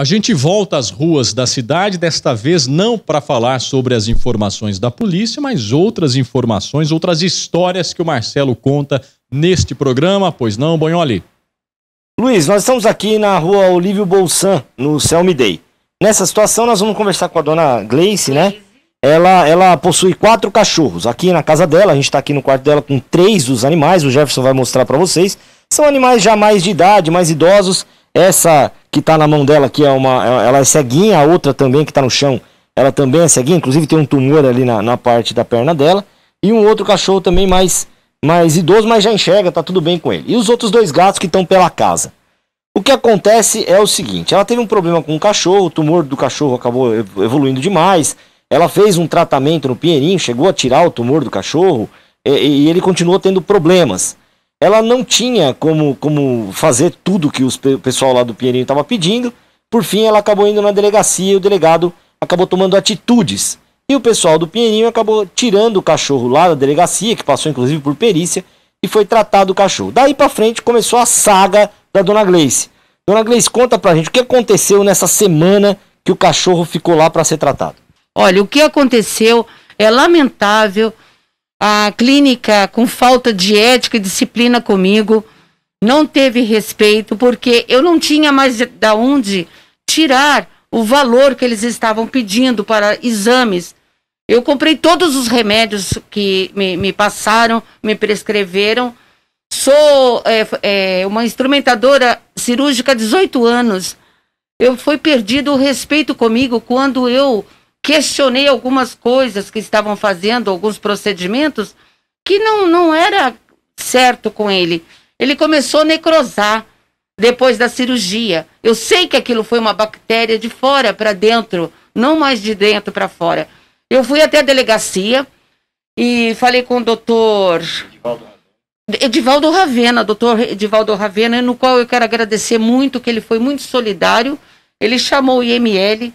A gente volta às ruas da cidade, desta vez não para falar sobre as informações da polícia, mas outras informações, outras histórias que o Marcelo conta neste programa, pois não, Bonholi? Luiz, nós estamos aqui na rua Olívio Bolsan, no Selmi Day. Nessa situação, nós vamos conversar com a dona Gleice, né? Ela, ela possui quatro cachorros aqui na casa dela. A gente está aqui no quarto dela com três dos animais. O Jefferson vai mostrar para vocês. São animais já mais de idade, mais idosos. Essa que está na mão dela aqui é uma, ela é ceguinha. A outra também que está no chão, ela também é ceguinha. Inclusive tem um tumor ali na, na parte da perna dela. E um outro cachorro também mais, mais idoso, mas já enxerga, tá tudo bem com ele. E os outros dois gatos que estão pela casa. O que acontece é o seguinte: ela teve um problema com o cachorro, o tumor do cachorro acabou evoluindo demais. Ela fez um tratamento no Pinheirinho, chegou a tirar o tumor do cachorro e, e ele continuou tendo problemas. Ela não tinha como, como fazer tudo que o pessoal lá do Pinheirinho estava pedindo. Por fim, ela acabou indo na delegacia e o delegado acabou tomando atitudes. E o pessoal do Pinheirinho acabou tirando o cachorro lá da delegacia, que passou inclusive por perícia, e foi tratado o cachorro. Daí para frente começou a saga da dona Gleice. Dona Gleice, conta pra gente o que aconteceu nessa semana que o cachorro ficou lá para ser tratado. Olha, o que aconteceu é lamentável. A clínica, com falta de ética e disciplina comigo, não teve respeito, porque eu não tinha mais da onde tirar o valor que eles estavam pedindo para exames. Eu comprei todos os remédios que me, me passaram, me prescreveram. Sou é, é, uma instrumentadora cirúrgica há 18 anos. Eu fui perdido o respeito comigo quando eu questionei algumas coisas que estavam fazendo, alguns procedimentos, que não, não era certo com ele. Ele começou a necrosar depois da cirurgia. Eu sei que aquilo foi uma bactéria de fora para dentro, não mais de dentro para fora. Eu fui até a delegacia e falei com o doutor Edivaldo Ravena, doutor Edivaldo Ravena, no qual eu quero agradecer muito, que ele foi muito solidário. Ele chamou o IML,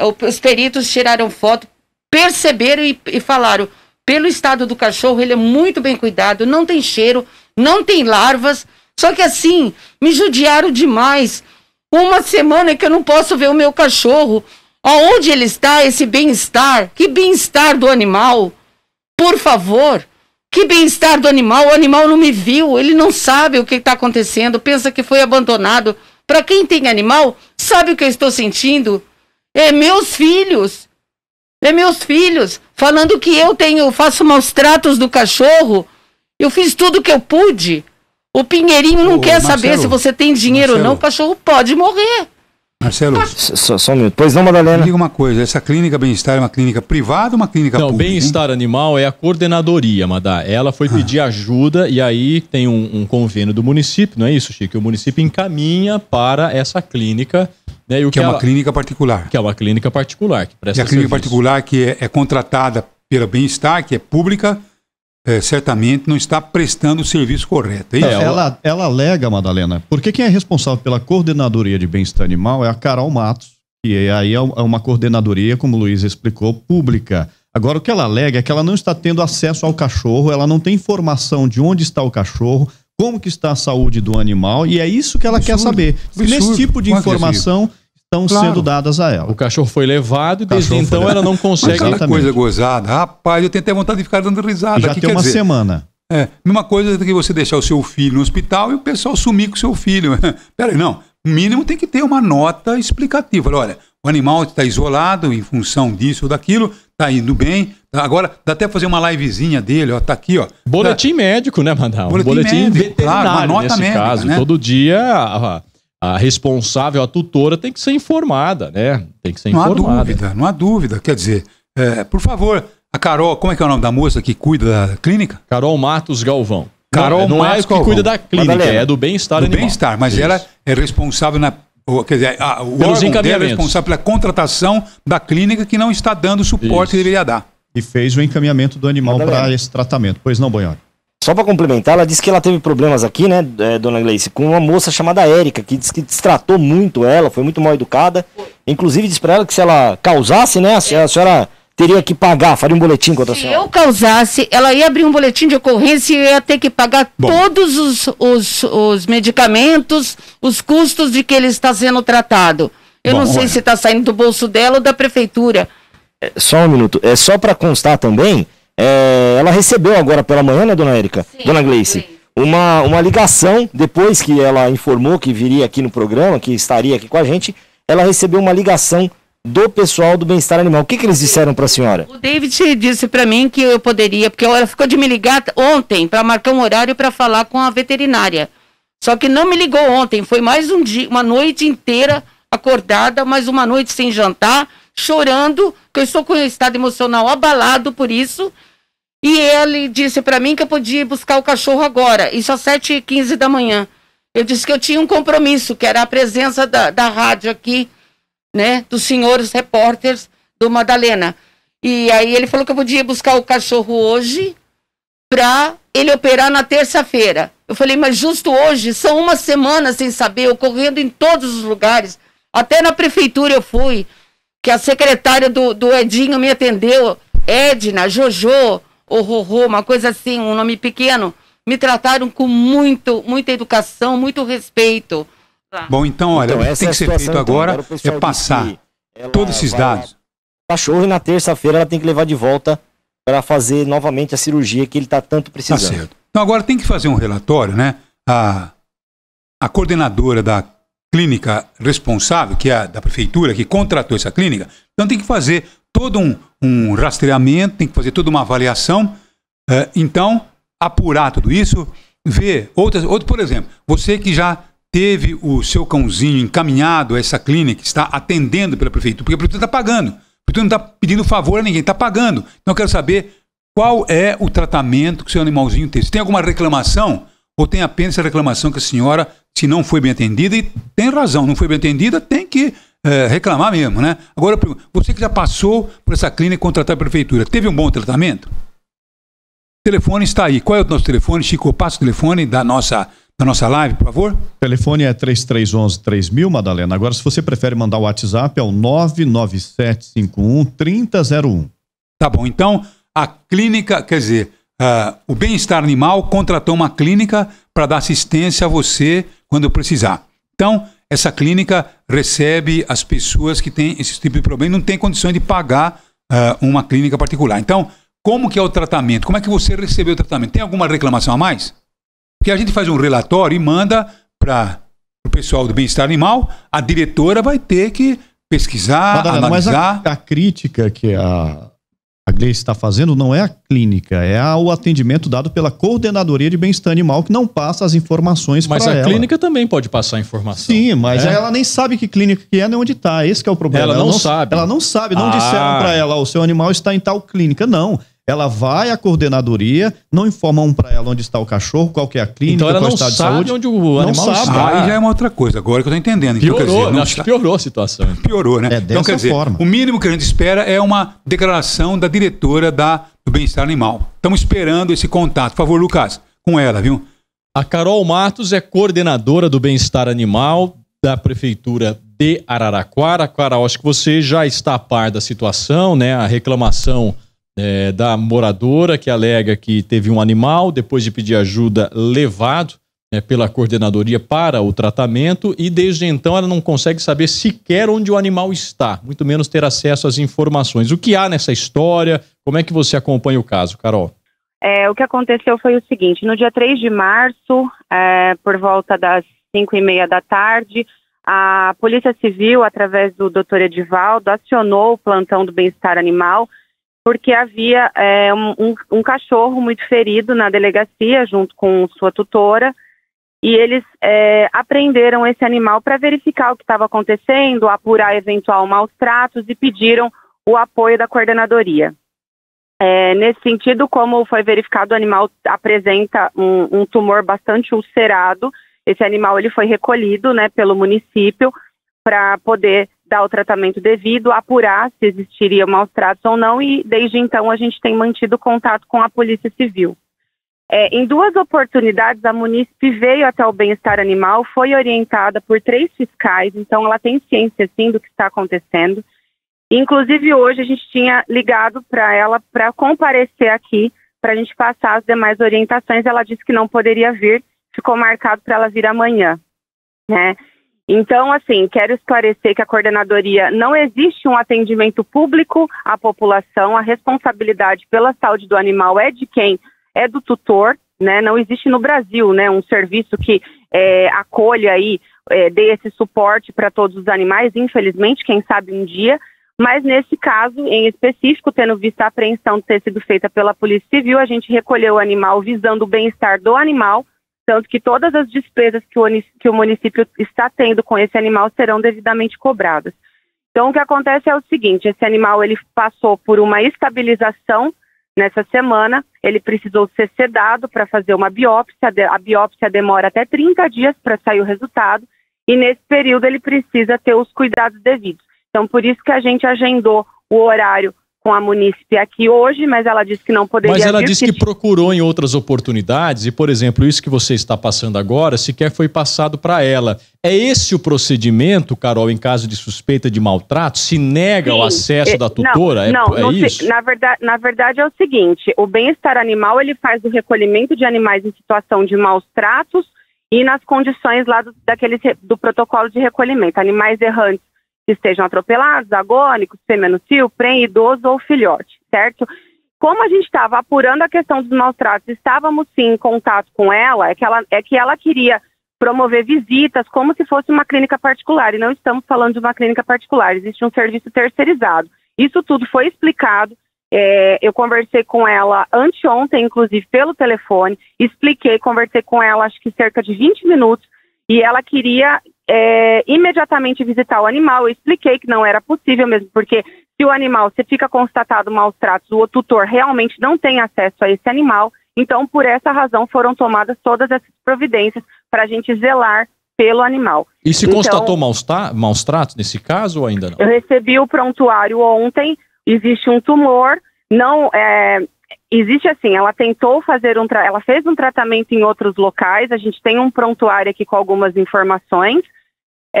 os peritos tiraram foto, perceberam e, e falaram: pelo estado do cachorro, ele é muito bem cuidado, não tem cheiro, não tem larvas. Só que assim, me judiaram demais. Uma semana que eu não posso ver o meu cachorro. Aonde ele está, esse bem-estar? Que bem-estar do animal? Por favor, que bem-estar do animal? O animal não me viu, ele não sabe o que está acontecendo, pensa que foi abandonado. Para quem tem animal, sabe o que eu estou sentindo? É meus filhos. É meus filhos. Falando que eu tenho, faço maus tratos do cachorro. Eu fiz tudo o que eu pude. O Pinheirinho não Ô, quer Marcelo, saber se você tem dinheiro Marcelo, ou não. O cachorro pode morrer. Marcelo, só, só um minuto. Pois não, Madalena. Me diga uma coisa: essa clínica bem-estar é uma clínica privada ou uma clínica não, pública? Não, bem-estar animal é a coordenadoria, Madá. Ela foi ah. pedir ajuda e aí tem um, um, convênio do município, não é isso, Chico? O município encaminha para essa clínica. Né, que, que, é uma clínica particular. Que é uma clínica particular. Que presta e a clínica serviço. particular que é, é contratada pela bem-estar, que é pública, é, certamente não está prestando o serviço correto. É, é ela, ela alega, Madalena, porque quem é responsável pela coordenadoria de bem-estar animal é a Carol Matos, que aí é, é uma coordenadoria, como o Luiz explicou, pública. Agora, o que ela alega é que ela não está tendo acesso ao cachorro, ela não tem informação de onde está o cachorro, como que está a saúde do animal, e é isso que ela absurdo, quer saber. Absurdo. Nesse tipo de informação estão claro. sendo dadas a ela. O cachorro foi levado e desde então ela não consegue. Aquela coisa gozada. Rapaz, eu tenho até vontade de ficar dando risada. Já tem uma dizer? semana. É, mesma coisa do que você deixar o seu filho no hospital e o pessoal sumir com o seu filho. Peraí, não. O mínimo tem que ter uma nota explicativa. Olha, o animal está isolado em função disso ou daquilo, está indo bem. Agora, dá até fazer uma livezinha dele, ó, tá aqui, ó. Boletim tá... médico, né, Mandar? Boletim, boletim médico, veterinário claro, nota nesse médica, caso. Né? Todo dia a responsável, a tutora, tem que ser informada, né? Tem que ser não informada. Não há dúvida, não há dúvida. Quer dizer, é, por favor, a Carol, como é que é o nome da moça que cuida da clínica? Carol Matos Galvão. Carol não, não é que Galvão. cuida da clínica, é do bem-estar animal. Do bem-estar, mas Isso. ela é responsável na quer dizer, a, o Pelos órgão dela é responsável pela contratação da clínica que não está dando o suporte Isso. que deveria dar. E fez o encaminhamento do animal para esse tratamento. Pois não, Bonhori? Só para complementar, ela disse que ela teve problemas aqui, né, é, dona Gleice, com uma moça chamada Érica, que disse que destratou muito ela, foi muito mal educada. Inclusive disse para ela que se ela causasse, né, a senhora, a senhora teria que pagar, faria um boletim contra a senhora. Se eu causasse, ela ia abrir um boletim de ocorrência e ia ter que pagar Bom. todos os, os, os medicamentos, os custos de que ele está sendo tratado. Eu Bom, não sei olha. se está saindo do bolso dela ou da prefeitura. É, Só um minuto. É só pra constar também, é, ela recebeu agora pela manhã, né, dona Érica? Sim, dona Gleice. Gleice. Uma, uma ligação, depois que ela informou que viria aqui no programa, que estaria aqui com a gente, ela recebeu uma ligação do pessoal do bem-estar animal. O que, que eles disseram pra senhora? O David disse para mim que eu poderia, porque ela ficou de me ligar ontem para marcar um horário para falar com a veterinária. Só que não me ligou ontem, foi mais um dia, uma noite inteira acordada, mais uma noite sem jantar, chorando, que eu estou com um estado emocional abalado por isso. E ele disse para mim que eu podia ir buscar o cachorro agora, isso às 7h15 da manhã. Eu disse que eu tinha um compromisso, que era a presença da, da rádio aqui, né, dos senhores repórteres do Madalena. E aí ele falou que eu podia buscar o cachorro hoje para ele operar na terça-feira. Eu falei, mas justo hoje, são uma semana sem saber, eu correndo em todos os lugares. Até na prefeitura eu fui, que a secretária do, do Edinho me atendeu, Edna, Jojo, ou Rorô, uma coisa assim, um nome pequeno. Me trataram com muito, muita educação, muito respeito. Bom, então, olha, Então, o que tem é a que ser situação, feito então. agora é passar todos esses dados. cachorro e na terça-feira ela tem que levar de volta para fazer novamente a cirurgia que ele está tanto Tá precisando. certo. Então agora tem que fazer um relatório, né? A, a coordenadora da clínica responsável, que é a da prefeitura, que contratou essa clínica, então tem que fazer todo um, um rastreamento, tem que fazer toda uma avaliação. eh, então, apurar tudo isso, ver outras, outro, por exemplo, você que já teve o seu cãozinho encaminhado a essa clínica, está atendendo pela prefeitura, porque a prefeitura está pagando. A prefeitura não está pedindo favor a ninguém, está pagando. Então eu quero saber qual é o tratamento que o seu animalzinho teve. Se tem alguma reclamação, ou tem apenas a reclamação que a senhora, se não foi bem atendida, e tem razão, não foi bem atendida, tem que eh, reclamar mesmo, né? Agora, você que já passou por essa clínica contratada pela prefeitura, teve um bom tratamento? O telefone está aí. Qual é o nosso telefone? Chico, passa o telefone da nossa, da nossa live, por favor. O telefone é 3311 3000, Madalena. Agora, se você prefere mandar o WhatsApp, é o 99751 3001. Tá bom, então a clínica, quer dizer, ah, o bem-estar animal contratou uma clínica para dar assistência a você quando precisar. Então, essa clínica recebe as pessoas que têm esse tipo de problema e não tem condições de pagar ah, uma clínica particular. Então, como que é o tratamento? Como é que você recebeu o tratamento? Tem alguma reclamação a mais? Porque a gente faz um relatório e manda para o pessoal do bem-estar animal, a diretora vai ter que pesquisar, mas analisar. a, a crítica que a, a Gleice está fazendo não é a clínica, é a- o atendimento dado pela Coordenadoria de Bem-Estar Animal, que não passa as informações para Mas ela. a clínica também pode passar informação. Sim, mas É. ela nem sabe que clínica que é nem onde está. Esse que é o problema. Ela não sabe. Ela não sabe. Não Ah. disseram para ela, o seu animal está em tal clínica. Não. Ela vai à coordenadoria, não informam para ela onde está o cachorro, qual que é a clínica, Então ela qual não está de sabe saúde. onde o Não animal sabe. está. Aí já é uma outra coisa, agora que eu estou entendendo. Então, quer Piorou, dizer, não acho que está- piorou a situação. piorou, né? É, então, dessa quer dizer, forma. o mínimo que a gente espera é uma declaração da diretora da, do bem-estar animal. Estamos esperando esse contato. Por favor, Lucas, com ela, viu? A Carol Matos é coordenadora do bem-estar animal da Prefeitura de Araraquara. Carol, acho que você já está a par da situação, né? A reclamação eh, da moradora que alega que teve um animal, depois de pedir ajuda, levado né, pela coordenadoria para o tratamento e desde então ela não consegue saber sequer onde o animal está, muito menos ter acesso às informações. O que há nessa história? Como é que você acompanha o caso, Carol? É, o que aconteceu foi o seguinte: no dia 3 de março, é, por volta das 5 e meia da tarde, a Polícia Civil, através do doutor Edivaldo, acionou o plantão do bem-estar animal, porque havia é, um, um- cachorro muito ferido na delegacia, junto com sua tutora, e eles é, apreenderam esse animal para verificar o que estava acontecendo, apurar eventual maus tratos e pediram o apoio da coordenadoria. É, nesse sentido, como foi verificado, o animal apresenta um, um tumor bastante ulcerado. Esse animal ele foi recolhido né, pelo município para poder dar o tratamento devido, apurar se existiria maus tratos ou não, e desde então a gente tem mantido contato com a Polícia Civil. É, em duas oportunidades, a munícipe veio até o bem-estar animal, foi orientada por três fiscais, então ela tem ciência sim do que está acontecendo. Inclusive, hoje a gente tinha ligado para ela para comparecer aqui, para a gente passar as demais orientações. Ela disse que não poderia vir, ficou marcado para ela vir amanhã. Né? Então, assim, quero esclarecer que a coordenadoria não existe um atendimento público à população, a responsabilidade pela saúde do animal é de quem? É do tutor, né? Não existe no Brasil, né, um serviço que é, acolha aí, é, dê esse suporte para todos os animais, infelizmente, quem sabe um dia, mas nesse caso em específico, tendo visto a apreensão ter sido feita pela Polícia Civil, a gente recolheu o animal visando o bem-estar do animal, tanto que todas as despesas que o, que o município está tendo com esse animal serão devidamente cobradas. Então, o que acontece é o seguinte: esse animal ele passou por uma estabilização nessa semana, ele precisou ser sedado para fazer uma biópsia, a biópsia demora até 30 dias para sair o resultado, e nesse período ele precisa ter os cuidados devidos. Então, por isso que a gente agendou o horário com a munícipe aqui hoje, mas ela disse que não poderia. Mas ela disse que... que procurou em outras oportunidades e, por exemplo, isso que você está passando agora, sequer foi passado para ela. É esse o procedimento, Carol, em caso de suspeita de maltrato? Se nega Sim, o acesso é, da tutora? Não, é, não, é isso? Na verdade, na verdade é o seguinte: o bem-estar animal ele faz o recolhimento de animais em situação de maus tratos e nas condições lá do, daquele, do protocolo de recolhimento. Animais errantes que estejam atropelados, agônicos, fêmea-cio, prem, idoso ou filhote, certo? Como a gente estava apurando a questão dos maus tratos, estávamos sim em contato com ela, é que ela, é que ela queria promover visitas como se fosse uma clínica particular, e não estamos falando de uma clínica particular, existe um serviço terceirizado. Isso tudo foi explicado, é, eu conversei com ela anteontem, inclusive pelo telefone, expliquei, conversei com ela acho que cerca de 20 minutos, e ela queria é, imediatamente visitar o animal. Eu expliquei que não era possível mesmo, porque se o animal, se fica constatado maus tratos, o tutor realmente não tem acesso a esse animal. Então, por essa razão, foram tomadas todas essas providências para a gente zelar pelo animal. E se constatou então, maus, maus tratos nesse caso ou ainda não? Eu recebi o prontuário ontem, existe um tumor, não é, existe assim, ela tentou fazer um, ela fez um tratamento em outros locais, a gente tem um prontuário aqui com algumas informações,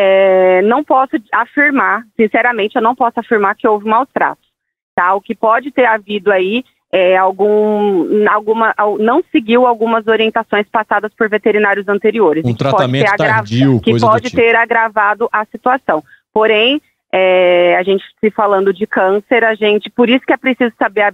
é, não posso afirmar, sinceramente, eu não posso afirmar que houve maus tratos, tá? O que pode ter havido aí é algum, alguma, não seguiu algumas orientações passadas por veterinários anteriores. Um tratamento tardio, que pode tipo. ter agravado a situação. Porém, é, a gente se falando de câncer, a gente, por isso que é preciso saber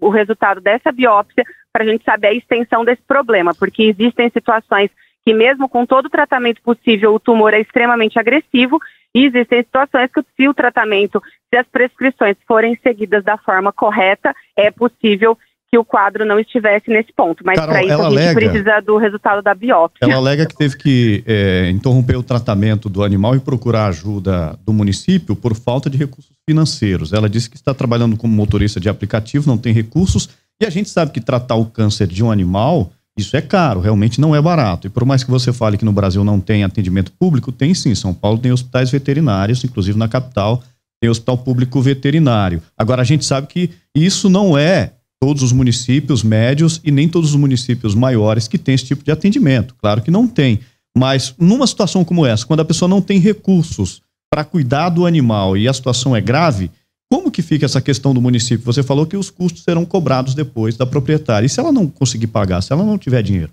o resultado dessa biópsia para a gente saber a extensão desse problema, porque existem situações que mesmo com todo o tratamento possível, o tumor é extremamente agressivo e existem situações que se o tratamento, se as prescrições forem seguidas da forma correta, é possível que o quadro não estivesse nesse ponto. Mas para isso a gente alega, precisa do resultado da biópsia. Ela alega que teve que é, interromper o tratamento do animal e procurar ajuda do município por falta de recursos financeiros. Ela disse que está trabalhando como motorista de aplicativo, não tem recursos, e a gente sabe que tratar o câncer de um animal, isso é caro, realmente não é barato. E por mais que você fale que no Brasil não tem atendimento público, tem sim. São Paulo tem hospitais veterinários, inclusive na capital tem hospital público veterinário. Agora a gente sabe que isso não é todos os municípios médios e nem todos os municípios maiores que têm esse tipo de atendimento. Claro que não tem. Mas numa situação como essa, quando a pessoa não tem recursos para cuidar do animal e a situação é grave, como que fica essa questão do município? Você falou que os custos serão cobrados depois da proprietária. E se ela não conseguir pagar, se ela não tiver dinheiro?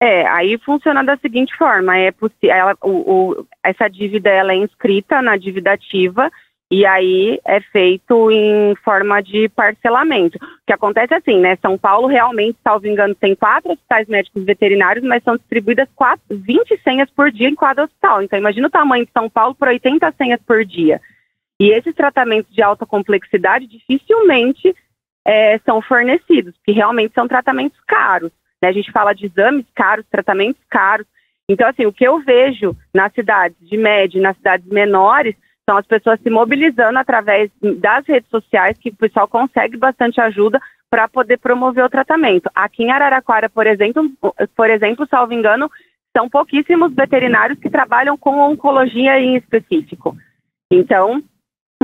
É, aí funciona da seguinte forma: é essa dívida ela é inscrita na dívida ativa e aí é feito em forma de parcelamento. O que acontece é assim, né? São Paulo realmente, salvo engano, tem quatro hospitais médicos veterinários, mas são distribuídas quatro, 20 senhas por dia em cada hospital. Então imagina o tamanho de São Paulo por 80 senhas por dia. E esses tratamentos de alta complexidade dificilmente é, são fornecidos, porque realmente são tratamentos caros. Né? A gente fala de exames caros, tratamentos caros. Então, assim, o que eu vejo nas cidades de média e nas cidades menores são as pessoas se mobilizando através das redes sociais, que o pessoal consegue bastante ajuda para poder promover o tratamento. Aqui em Araraquara, por exemplo, por exemplo, salvo engano, são pouquíssimos veterinários que trabalham com oncologia em específico. Então,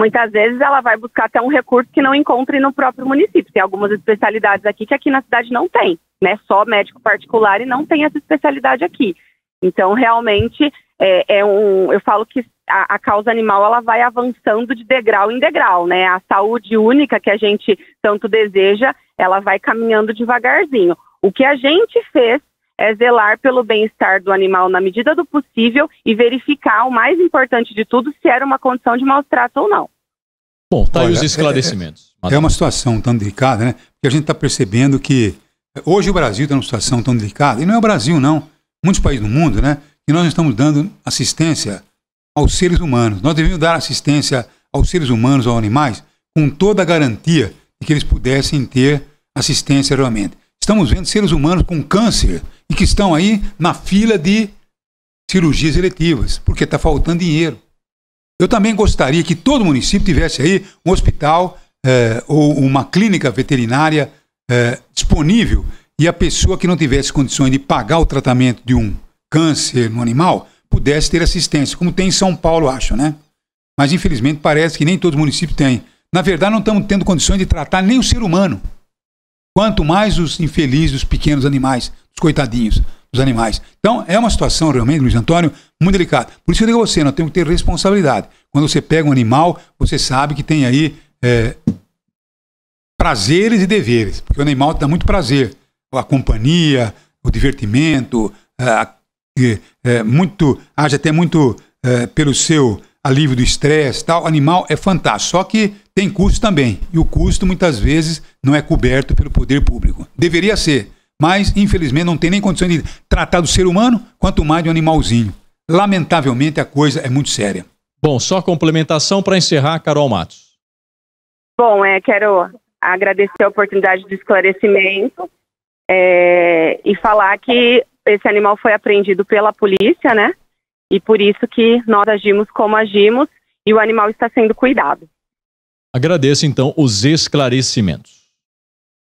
muitas vezes ela vai buscar até um recurso que não encontre no próprio município. Tem algumas especialidades aqui que aqui na cidade não tem, né? Só médico particular e não tem essa especialidade aqui. Então, realmente, é, é um, eu falo que a, a, causa animal ela vai avançando de degrau em degrau, né? A saúde única que a gente tanto deseja, ela vai caminhando devagarzinho. O que a gente fez é zelar pelo bem-estar do animal na medida do possível e verificar o mais importante de tudo se era uma condição de maus trato ou não. Bom, tá aí Olha, os esclarecimentos. É uma situação tão delicada, né? Porque a gente está percebendo que hoje o Brasil está numa situação tão delicada, e não é o Brasil, não. Muitos países do mundo, né? Que nós não estamos dando assistência aos seres humanos. Nós devemos dar assistência aos seres humanos, aos animais, com toda a garantia de que eles pudessem ter assistência realmente. Estamos vendo seres humanos com câncer e que estão aí na fila de cirurgias eletivas, porque está faltando dinheiro. Eu também gostaria que todo município tivesse aí um hospital eh, ou uma clínica veterinária eh, disponível e a pessoa que não tivesse condições de pagar o tratamento de um câncer no animal pudesse ter assistência, como tem em São Paulo, acho, né? Mas infelizmente parece que nem todos os municípios têm. Na verdade, não estamos tendo condições de tratar nem o ser humano. Quanto mais os infelizes, os pequenos animais, os coitadinhos dos animais. Então, é uma situação realmente, Luiz Antônio, muito delicada. Por isso eu digo a você, nós temos que ter responsabilidade. Quando você pega um animal, você sabe que tem aí é, prazeres e deveres, porque o animal dá muito prazer. A companhia, o divertimento, a, é, muito, haja até muito é, pelo seu alívio do estresse tal. O animal é fantástico, só que tem custo também. E o custo muitas vezes não é coberto pelo poder público. Deveria ser, mas infelizmente não tem nem condição de tratar do ser humano, quanto mais de um animalzinho. Lamentavelmente a coisa é muito séria. Bom, só complementação para encerrar, Carol Matos. Bom, é, quero agradecer a oportunidade de esclarecimento é, e falar que esse animal foi apreendido pela polícia, né? E por isso que nós agimos como agimos e o animal está sendo cuidado. Agradeço então os esclarecimentos.